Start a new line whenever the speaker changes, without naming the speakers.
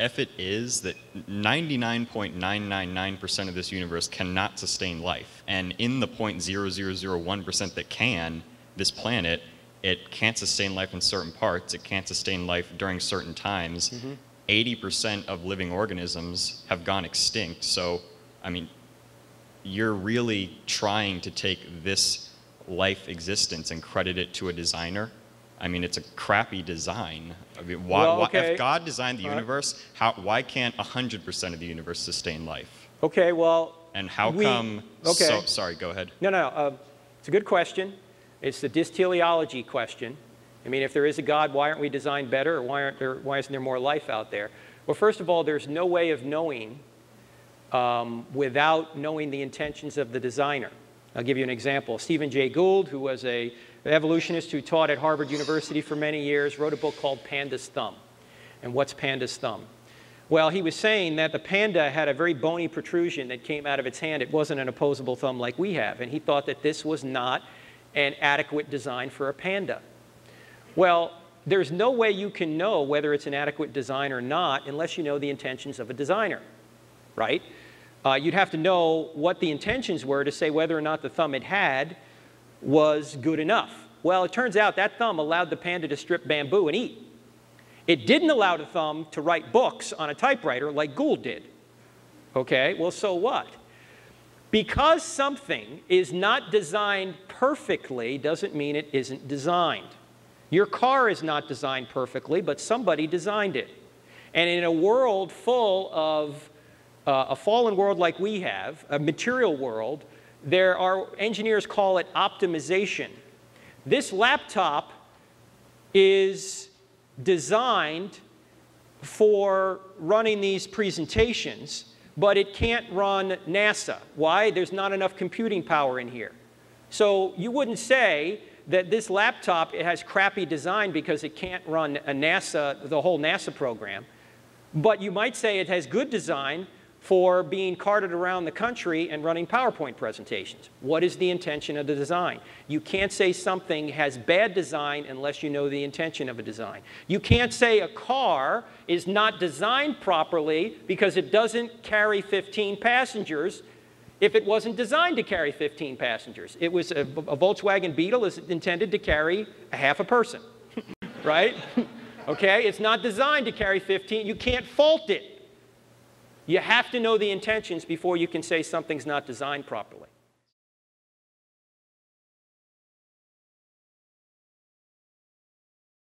if it is that 99.999% of this universe cannot sustain life, and in the 0.0001% that can, this planet, it can't sustain life in certain parts, it can't sustain life during certain times. Mm-hmm. 80% of living organisms have gone extinct. So, I mean, you're really trying to take this life existence and credit it to a designer. I mean, it's a crappy design. I mean, why,
Well,
why- if God designed the
All right.
universe, how, why can't 100% of the universe sustain life?
Okay, well.
And how
we-
come?
Okay.
So, sorry, go ahead.
No, no, uh, it's a good question. It's the dysteleology question. I mean, if there is a God, why aren't we designed better, or why, aren't there, why isn't there more life out there? Well, first of all, there's no way of knowing um, without knowing the intentions of the designer. I'll give you an example. Stephen Jay Gould, who was a evolutionist who taught at Harvard University for many years, wrote a book called Panda's Thumb. And what's Panda's Thumb? Well, he was saying that the panda had a very bony protrusion that came out of its hand. It wasn't an opposable thumb like we have. And he thought that this was not an adequate design for a panda. Well, there's no way you can know whether it's an adequate design or not unless you know the intentions of a designer, right? Uh, you'd have to know what the intentions were to say whether or not the thumb it had was good enough. Well, it turns out that thumb allowed the panda to strip bamboo and eat. It didn't allow the thumb to write books on a typewriter like Gould did. Okay, well, so what? Because something is not designed perfectly doesn't mean it isn't designed. Your car is not designed perfectly, but somebody designed it. And in a world full of uh, a fallen world like we have, a material world, there are engineers call it optimization. This laptop is designed for running these presentations, but it can't run NASA. Why? There's not enough computing power in here. So you wouldn't say that this laptop it has crappy design because it can't run a NASA, the whole NASA program. But you might say it has good design for being carted around the country and running PowerPoint presentations. What is the intention of the design? You can't say something has bad design unless you know the intention of a design. You can't say a car is not designed properly because it doesn't carry 15 passengers if it wasn't designed to carry 15 passengers. It was a, a Volkswagen Beetle is intended to carry a half a person, right? okay, it's not designed to carry 15. You can't fault it. You have to know the intentions before you can say something's not designed properly.